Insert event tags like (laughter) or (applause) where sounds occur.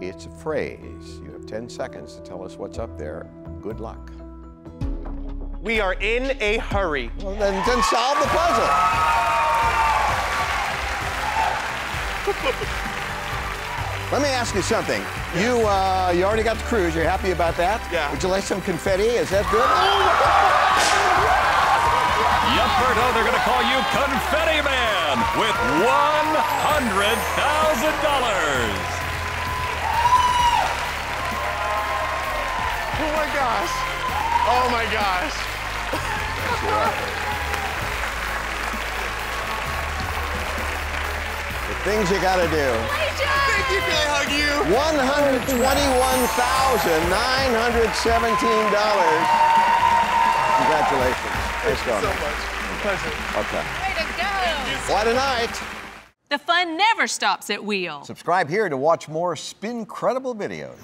It's a phrase. You have 10 seconds to tell us what's up there. Good luck. We are in a hurry. Well, then, then solve the puzzle. (laughs) Let me ask you something. You uh, you already got the cruise. You're happy about that? Yeah. Would you like some confetti? Is that good? (laughs) Yep, Berto, they're going to call you Confetti Man with $100,000. My gosh. Oh my gosh. The things you got to do. Thank you. Can I hug you? $121,917. Congratulations. Nice So going. much. Pleasure. Okay. Way to go! Why tonight? The fun never stops at Wheel. Subscribe here to watch more SPINcredible videos.